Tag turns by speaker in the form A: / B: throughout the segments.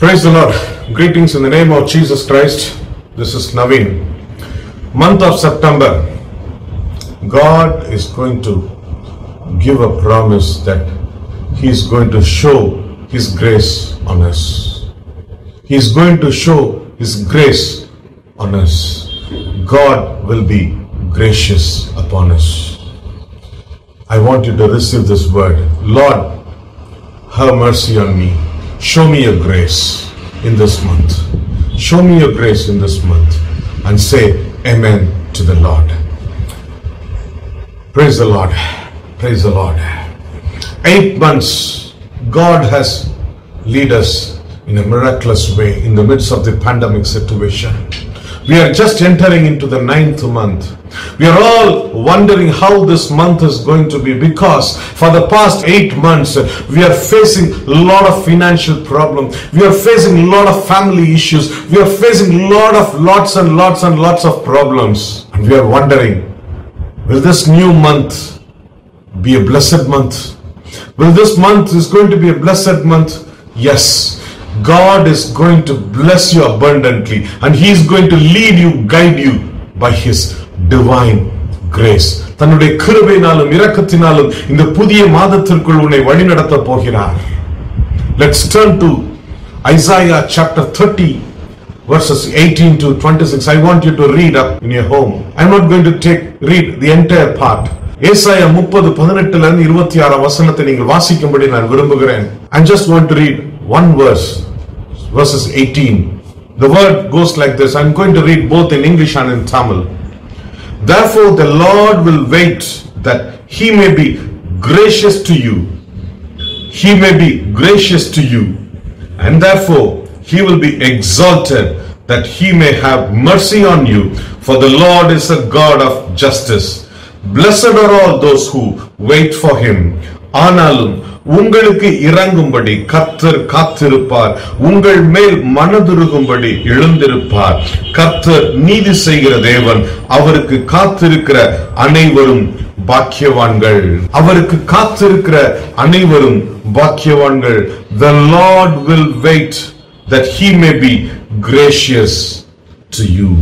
A: Praise the Lord. Greetings in the name of Jesus Christ. This is Naveen. Month of September. God is going to give a promise that He is going to show His grace on us. He is going to show His grace on us. God will be gracious upon us. I want you to receive this word. Lord, have mercy on me. Show me your grace in this month. Show me your grace in this month. And say Amen to the Lord. Praise the Lord. Praise the Lord. Eight months, God has lead us in a miraculous way in the midst of the pandemic situation. We are just entering into the ninth month. We are all wondering how this month is going to be because for the past eight months we are facing a lot of financial problems. We are facing a lot of family issues. We are facing a lot of lots and lots and lots of problems. And we are wondering, will this new month be a blessed month? Will this month is going to be a blessed month? Yes. God is going to bless you abundantly and He is going to lead you, guide you by His divine grace. தன்னுடைய கிருபையினாலும் இரக்கத்தினாலும் இந்த புதிய மாதத்திற்குள் உன்னை வழிநடத்த போகிறார். Let's turn to Isaiah chapter 30 verses 18 to 26. I want you to read up in your home. I'm not going to take read the entire part. ஏசாயா முப்பது பதினெட்டுல இருந்து இருபத்தி ஆறாம் வசனத்தை நீங்கள் வாசிக்கும்படி நான் விரும்புகிறேன் I just want to read one verse, verses 18. The word goes like this. I'm going to read both in English and in Tamil. Therefore, the Lord will wait that he may be gracious to you. He may be gracious to you, and therefore he will be exalted that he may have mercy on you. For the Lord is a God of justice. Blessed are all those who wait for him. ஆனாலும் உங்களுக்கு இறங்கும்படி கத்தர் காத்திருப்பார். உங்கள் மேல் மனதுருகும்படி எழுந்திருப்பார். கத்தர் நீதி செய்கிற தேவன் அவருக்கு காத்திருக்கிற அனைவரும் பாக்கியவான்கள். அவருக்கு காத்திருக்கிற அனைவரும் பாக்கியவான்கள். The Lord will wait that he may be gracious to you.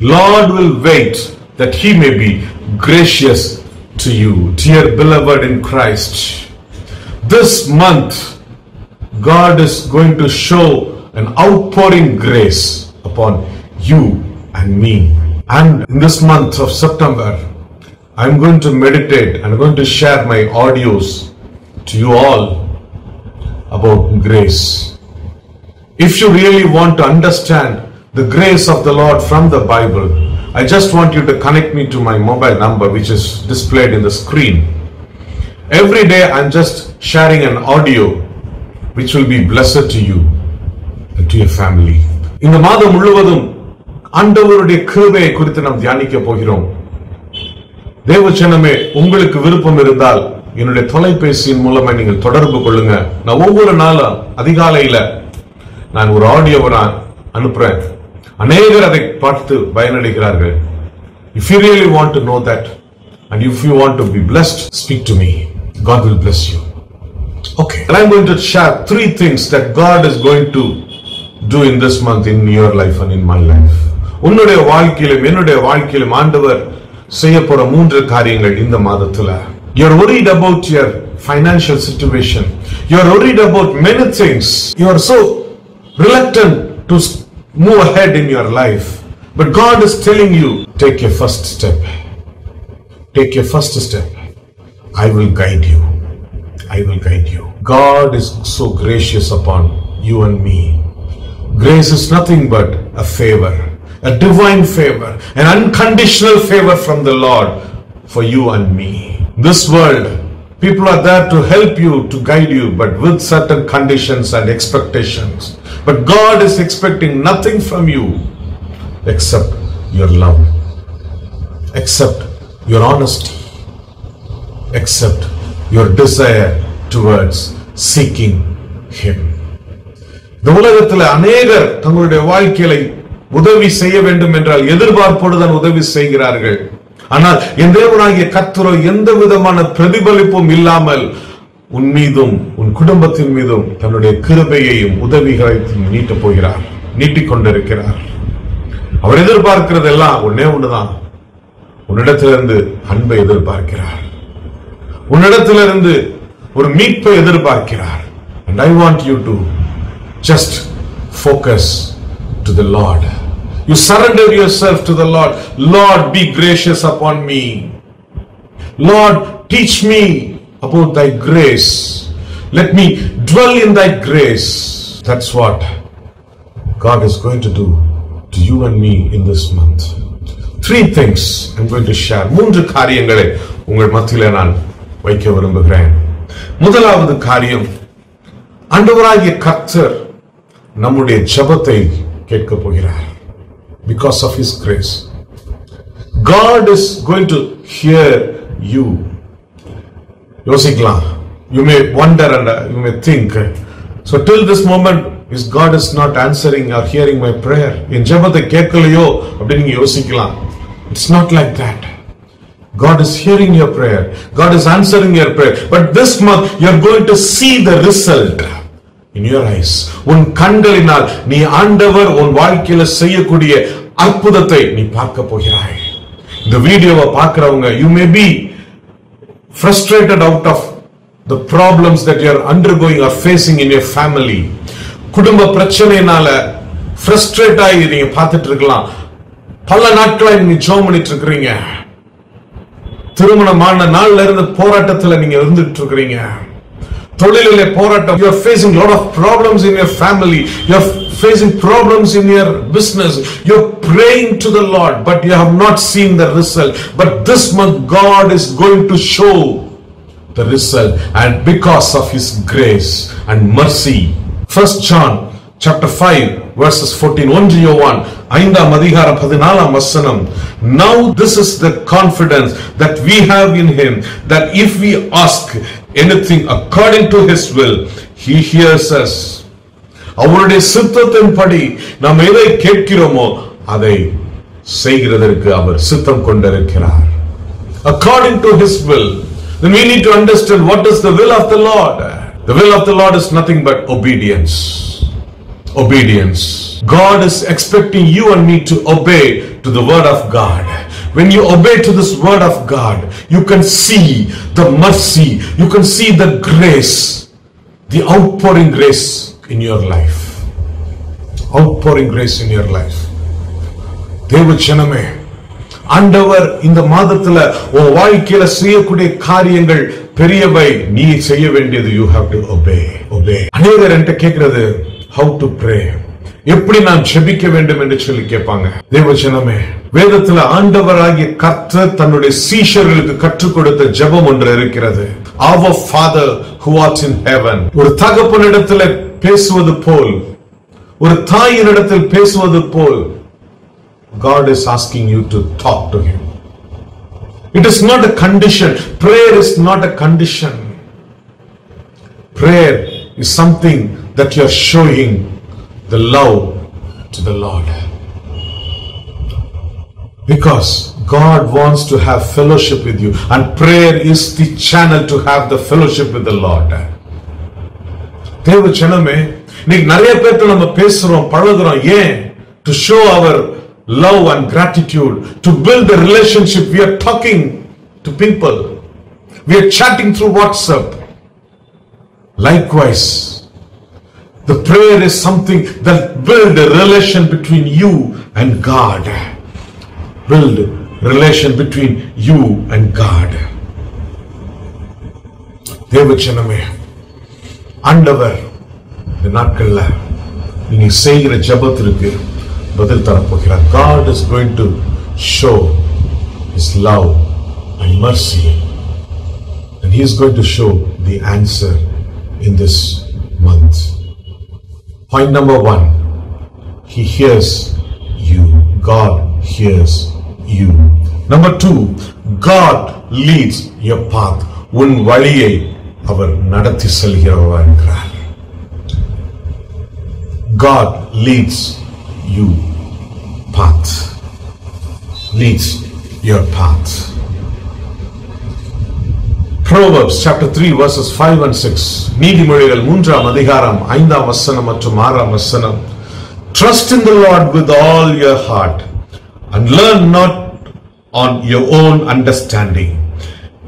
A: Lord will wait that he may be gracious to you. Dear beloved in christ this month god is going to show an outpouring grace upon you and me and in this month of september i'm going to meditate i'm going to share my audios to you all about grace if you really want to understand the grace of the Lord from the Bible, I just want you to connect me to my mobile number, which is displayed in the screen. Every day, I'm just sharing an audio which will be blessed to you and to your family. இந்த மாதம் முழுவதும் ஆண்டவருடைய கிருபையை குறித்து நாம் தியானிக்க போகிறோம். தேவச்சனமே உங்களுக்கு விருப்பம் இருந்தால் என்னுடைய தொலைபேசியின் மூலமா நீங்கள் தொடர்பு கொள்ளுங்க. நான் ஒவ்வொரு நாளும் அதிகாலையில நான் ஒரு ஆடியோவை நான் அனுப்புறேன். அநேகர் அதை பார்த்து பயனடைகிறார்கள். If you really want to know that and if you want to be blessed speak to me God will bless you okay and i'm going to share three things that god is going to do in this month in your life and in my life உன்னுடைய வாழ்க்கையிலும் என்னுடைய வாழ்க்கையிலும் ஆண்டவர் செய்ய போற மூன்று காரியங்கள் இந்த மாதத்துல you're worried about your financial situation you're worried about many things you are so reluctant to move ahead in your life. But God is telling you, take your first step. Take your first step. I will guide you. I will guide you. God is so gracious upon you and me. Grace is nothing but a favor, a divine favor, an unconditional favor from the Lord for you and me. This world, people are there to help you, to guide you, but with certain conditions and expectations. But God is expecting nothing from you except your love, except your honesty, except your desire towards seeking Him. இந்த உலகத்தில் அநேகர் தங்களுடைய வாழ்க்கையில உதவி செய்ய வேண்டும் என்றால் எதிர்பார்ப்போடு தான் உதவி செய்கிறார்கள். ஆனால் என் தேவனாகிய கத்துரோ எந்த விதமான பிரதிபலிப்பும் இல்லாமல் உன் மீதும் உன் குடும்பத்தின் மீதும் தன்னுடைய கிருபையையும் உதவிகளையும் நீட்டப் போகிறார் நீட்டிக் கொண்டிருக்கிறார். அவர் எதிர்பார்க்கிறதெல்லாம் ஒன்னே ஒண்ணுதான். உன்னிடத்திலிருந்து அன்பை எதிர்பார்க்கிறார். உன்னிடத்திலிருந்து ஒரு மீட்பை எதிர்பார்க்கிறார். And I want you to just focus to the Lord you surrender your self to the Lord Lord be gracious upon me Lord teach me about thy grace let me dwell in thy grace that's what God is going to do to you and me in this month. Three things I'm going to share. மூன்று காரியங்களை உங்கள் மத்தியில் நான் வைக்க விரும்புகிறேன். முதலாவது காரியம் அண்டவராகிய கர்த்தர் நம்முடைய ஜபத்தை கேட்க போகிறார். Because of his grace God is going to hear you யோசிக்கலாம். You may wonder and you may think so till this moment is God is not answering or hearing my prayer என் ஜபத்தை கேட்கலையோ? அப்படின்னு நீங்க யோசிக்கலாம். It's not like that God is hearing your prayer God is answering your prayer but this month you're going to see the result in your eyes உன் கண்களினால் நீ ஆண்டவர் உன் வாழ்க்கையில செய்யக்கூடிய அற்புதத்தை நீ பார்க்க போகிறாய் இந்த வீடியோவை பார்க்கிறவங்க you may be frustrated out of the problems that you are undergoing or facing in your family குடும்ப பிரச்சனையினால frustrate ஆகி நீங்க பார்த்துட்டு இருக்கலாம் பல நாட்களா நீங்க ஜோம் பண்ணிட்டு இருக்கிறீங்க திருமணமான நாள்ல இருந்து போராட்டத்துல நீங்க இருந்துட்டு இருக்கிறீங்க தொழிலிலே போராட்டம் you are facing lot of problems in your family you are facing problems in your business you are praying to the lord but you have not seen the result but this month god is going to show the result and because of his grace and mercy first john chapter 5 verses 14 ஒன்று யோவான் ஐந்தாம் அதிகாரம் பதினாலாம் வசனம் now this is the confidence that we have in him that if we ask anything according to his will he hears us அவருடைய சித்தத்தின்படி நாம் எதை கேட்கிறோமோ அதை செய்கிறதற்கு அவர் சித்தம் கொண்டிருக்கிறார் according to his will then we need to understand what is the will of the lord the will of the lord is nothing but obedience obedience god is expecting you and me to obey to the word of god when you obey to this word of god you can see the mercy you can see the grace the outpouring grace in your life outpouring grace in your life தேவ ஜனமே ஆண்டவர் இந்த மாதத்துல உன் வாழ்க்கையில செய்யக்கூடிய காரியங்கள் பெரியவை நீ செய்ய வேண்டியது you have to obey obey அநேகர் என்கிட்ட கேட்கிறது ஹவு டு ப்ரே எப்படி நான் ஜெபிக்க வேண்டும் என்று சொல்லி கேட்பாங்க தேவஜனமே வேதத்துல ஆண்டவராகிய கர்த்தர் தன்னுடைய சீஷர்களுக்கு கற்றுக் கொடுத்த ஜபம் ஒன்று இருக்கிறது அவர் Father who art in heaven ஒரு தகப்பனிடத்துல பேசுவது போல் ஒரு தாயினிடத்தில் பேசுவது போல் God is asking you to talk to Him. It is not a condition. Prayer is not a condition. Prayer is something that you are showing the love to the Lord. Because God wants to have fellowship with you, and prayer is the channel to have the fellowship with the Lord. தேவ ஜனமே இன்னைக்கு நிறைய பேர்த்த நம்ம பேசுறோம் பழகுறோம் ஏன் to show our love and gratitude to build the relationship we are talking to people we are chatting through whatsapp likewise the prayer is something that build a relation between you and god build relation between you and god தேவச்சனமே ஆண்டவர் இந்த நாட்கள்ல நீங்க செய்கிற ஜபத்திற்கு பதில் தரப்போகிறார் God is going to show his love and mercy and he is going to show the answer in this month point number one he hears you God hears you number two God leads your path உன் வழியை அவர் நடத்தி செல்கிறவர் இருக்கிறார் God leads you path leads your path Proverbs chapter 3 verses 5 and 6 நீதிமொழிகள் மூன்றாம் அதிகாரம் ஐந்தாம் வசனம் மற்றும் ஆறாம் வசனம் Trust in the Lord with all your heart and learn not on your own understanding.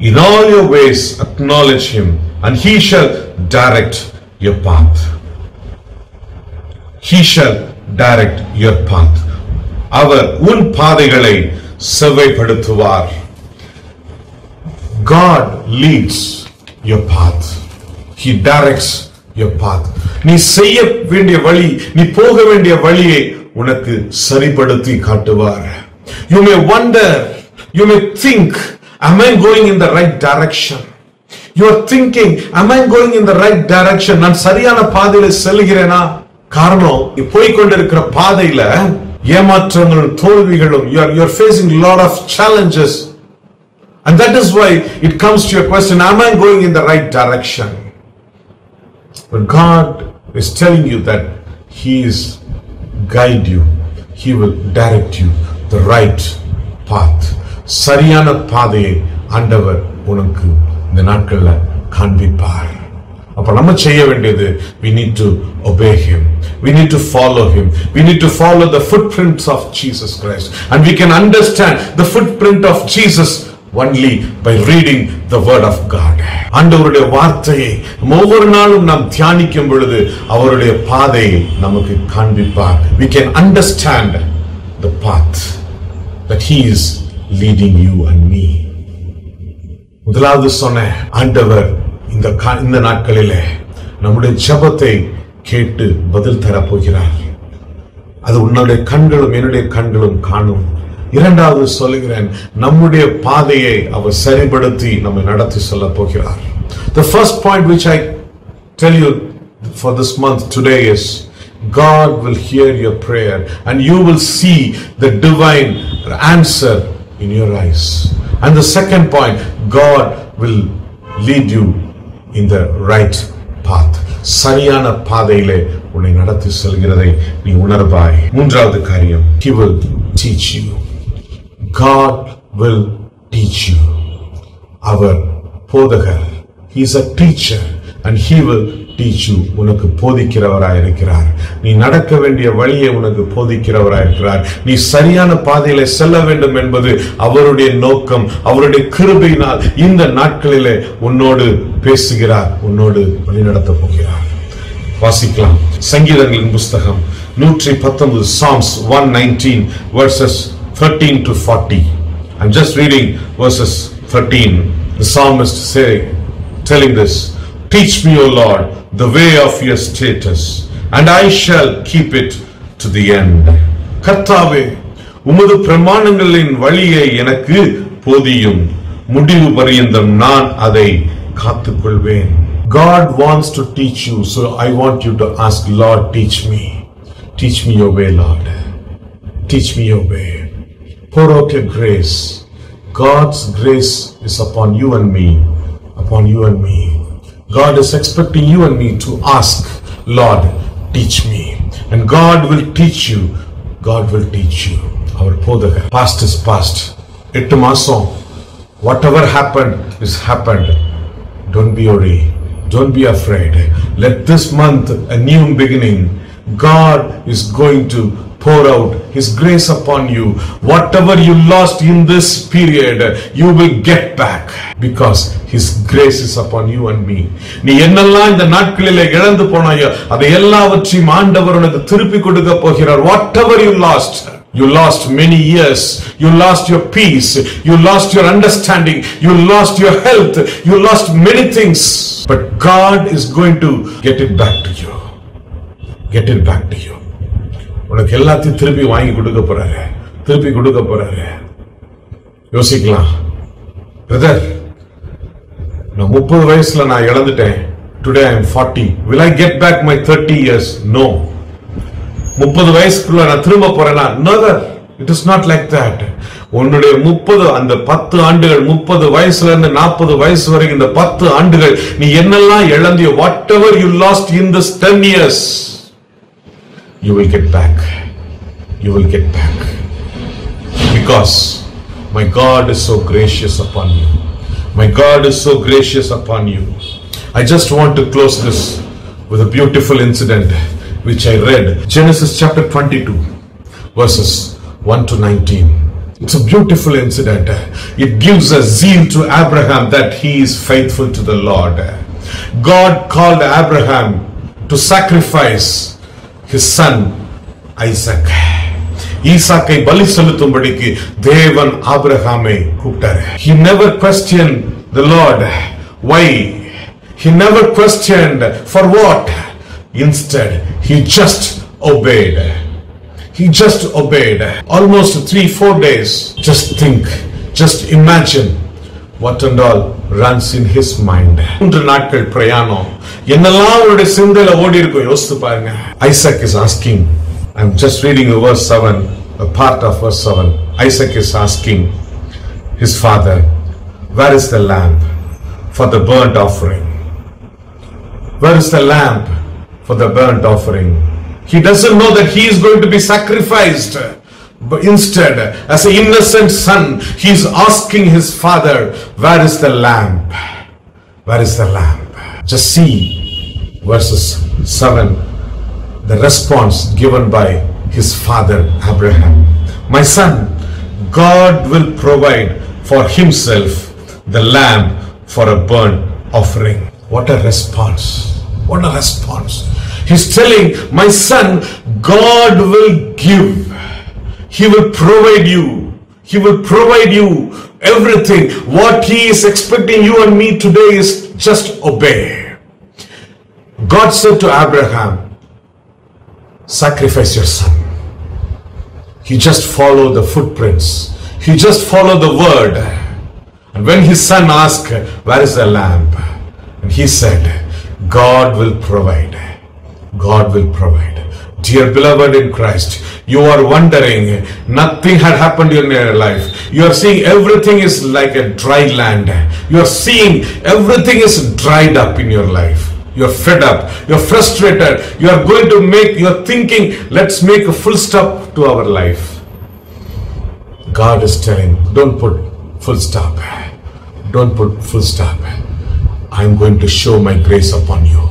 A: In all your ways acknowledge him and he shall direct your path. He shall direct your path. அவர் உன் பாதைகளை செவ்வைப்படுத்துவார் God leads your path. He directs your path. நீ செய்ய வேண்டிய வழி நீ போக வேண்டிய வழியை உனக்கு சரிப்படுத்தி காட்டுவார் you may wonder you may think am I going in the right direction? You are thinking, am I going in the right direction? நான் சரியான பாதையில செல்கிறேனா காரணம் நீ போய்கொண்டிருக்கிற பாதையில ஏமாற்றங்களும் தோல்விகளும் you are you are facing lot of challenges and that is why it comes to your question, am I going in the right direction? But God is telling you that He is guide you. He will direct you the right path. சரியான பாதையை ஆண்டவர் உனக்கு இந்த நாட்கள்ல காண்பிப்பார் அப்ப நம்ம செய்ய வேண்டியது we need to obey him we need to follow him we need to follow the footprints of Jesus Christ and we can understand the footprint of Jesus only by reading the word of God ஆண்டவருடைய வார்த்தையை ஒவ்வொரு நாளும் நாம் தியானிக்கும் பொழுது அவருடைய பாதையை நமக்கு காண்பிப்பார். We can understand the path that he is leading you and me முதலாவது சொன்ன ஆண்டவர் இந்த இந்த நாட்களில் நம்முடைய ஜபத்தை கேட்டு பதில் தரப்போகிறார். அது உன்னுடைய கண்களும் என்னுடைய கண்களும் காணும். இரண்டாவது சொல்லுகிறேன் நம்முடைய பாதையை அவர் சரிப்படுத்தி நம்மை நடத்தி சொல்ல போகிறார் the first point which i tell you for this month today is god will hear your prayer and you will see the divine answer in your eyes and the second point god will lead you in the right path சரியான பாதையிலே உன்னை நடத்தி செல்கிறதை நீ உணர்வாய் மூன்றாவது காரியம் he will teach you God will teach you அவர் போதகர். Is a teacher and he will teach you உனக்கு போதிக்கிறவராய் இருக்கிறார். நீ நடக்க வேண்டிய வழியை உனக்கு போதிக்கிறவராய் இருக்கிறார். நீ சரியான பாதையில செல்ல வேண்டும் என்பது அவருடைய நோக்கம். அவருடைய கிருபையினால் இந்த நாட்களிலே உன்னோடு பேசுகிறார். உன்னோடு வழிநடத்த போகிறார். வாசிக்கலாம். சங்கீதங்களின் புஸ்தகம் நூற்றி பத்தொன்பது Psalms one nineteen verses thirteen to forty I'm just reading verses 13. The psalmist say, telling this, Teach me, O Lord, the way of your status, and I shall keep it to the end. கர்த்தாவே உமது பிரமாணங்களின் வழியை எனக்கு போதியும் முடிவு பரியந்தம் நான் அதை காத்துக்கொள்வேன் God wants to teach you, so I want you to ask, Lord, teach me. Teach me your way, Lord. Teach me your way. Pour out your grace. God's grace is upon you and me. Upon you and me. God is expecting you and me to ask, Lord, teach me. And God will teach you. God will teach you. Our போதகர் past is past. எட்டு மாசம் whatever happened is happened. Don't be worried. Don't be afraid. Let this month a new beginning. God is going to pour out His grace upon you. Whatever you lost in this period, you will get back because His grace is upon you and me. நீ என்னெல்லாம் இந்த நாட்களிலே இழந்து போனாயோ அதை எல்லாவற்றையும் ஆண்டவர் உனக்கு திருப்பி கொடுக்க போகிறார் whatever you lost You lost many years. You lost your peace. You lost your understanding. You lost your health. You lost many things. But God is going to get it back to you. Get it back to you. உனக்கு எல்லாத்தையும் திருப்பி வாங்கி கொடுக்க போறாரு. திருப்பி கொடுக்க போறாரு. யோசிக்கலாம். பிரதர் நான் முப்பது வயசுல நான் இழந்துட்டேன். Today I am forty will I get back my thirty years no முப்பது வயசுக்குள்ள நான் திரும்ப போறேன்னா neither it is not like that உன்னுடைய முப்பது அந்த பத்து ஆண்டுகள் முப்பது வயசுல இருந்து நாற்பது வயசு வரைக்கும் இந்த பத்து ஆண்டுகள் நீ என்னெல்லாம் இழந்தியோ whatever you lost in this ten years you will get back. You will get back. Because my God is so gracious upon you. My God is so gracious upon you. I just want to close this with a beautiful incident which I read. Genesis chapter 22, verses 1 to 19. It's a beautiful incident. It gives a zeal to Abraham that he is faithful to the Lord. God called Abraham to sacrifice his son Isaac. ஈசாக்கை பலி செலுத்தும்படிக்கு தேவன் ஆபிரகாமை கூப்பிட்டாரு he never questioned the lord why he never questioned for what instead he just obeyed he just obeyed almost 3 4 days just think just imagine what and all runs in his mind மூன்று நாட்கள் பிரயாணம் என்னெல்லாம் அவருடைய சிந்தையில ஓடி இருக்கும் யோசித்து பாருங்க Isaac is asking I'm just reading a verse 7 a part of verse 7 Isaac is asking his father where is the lamb for the burnt offering where is the lamb for the burnt offering he doesn't know that he is going to be sacrificed but instead as an innocent son he is asking his father where is the lamb where is the lamb Just see verses 7 the response given by his father Abraham. My son, God will provide for himself the lamb for a burnt offering. What a response! What a response! He's telling, My son, God will give, He will provide you, He will provide you everything. What He is expecting you and me today is just obey. God said to Abraham, sacrifice your son. He just followed the footprints. He just followed the word. And when his son asked, Where is the lamb? And he said, God will provide. God will provide. Dear beloved in Christ, you are wondering, nothing had happened in your life. You are seeing everything is like a dry land. You are seeing everything is dried up in your life. You're fed up, you're frustrated, you are going to make, you're thinking, let's make a full stop to our life. God is telling, don't put full stop. Don't put full stop. I'm going to show my grace upon you.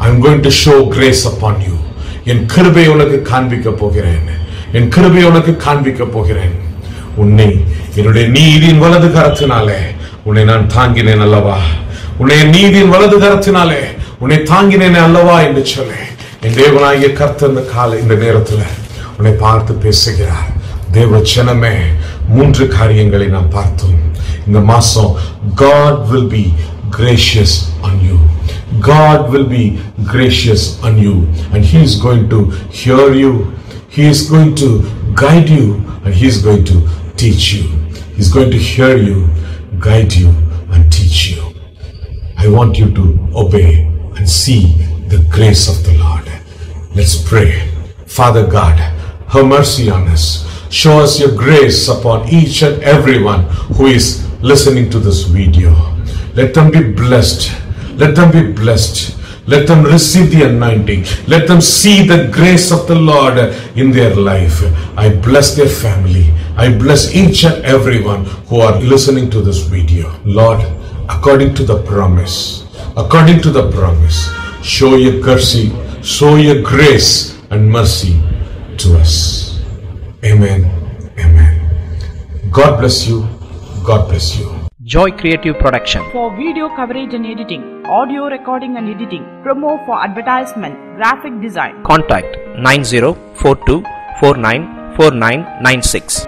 A: I'm going to show grace upon you. என் கிருபை உனக்கு காண்பிக்க போகிறேன் என் கிருபை உனக்கு காண்பிக்க போகிறேன். உன்னை என்னுடைய நீதியின் வலது கரத்தினாலே உன்னை நான் தாங்கினேன் அல்லவா? உன்னை நீதியின் வலது கரத்தினாலே உன்னை தாங்கினேன் அல்லவா என்று சொல்லி. என் தேவனாகிய கர்த்த இந்த கால இந்த நேரத்துல உன்னை பார்த்து பேசுகிறார். தேவ ஜனமே மூன்று காரியங்களை நாம் பார்த்தோம். இந்த மாசம் God will be gracious on you God will be gracious on you. And he is going to hear you. He is going to guide you and he is going to teach you he is going to hear you guide you and teach you I want you to obey and see the grace of the Lord. Let's pray. Father God, have mercy on us. Show us your grace upon each and everyone who is listening to this video. Let them be blessed. Let them be blessed. Let them receive the anointing. Let them see the grace of the Lord in their life. I bless their family. I bless each and everyone who are listening to this video. Lord, according to the promise, according to the promise, show your mercy, show your grace and mercy to us. Amen. Amen. God bless you. God bless you.
B: Joy Creative Production.
C: for video coverage and editing, audio recording and editing, promo for advertisement, graphic design.
B: Contact 9042494996.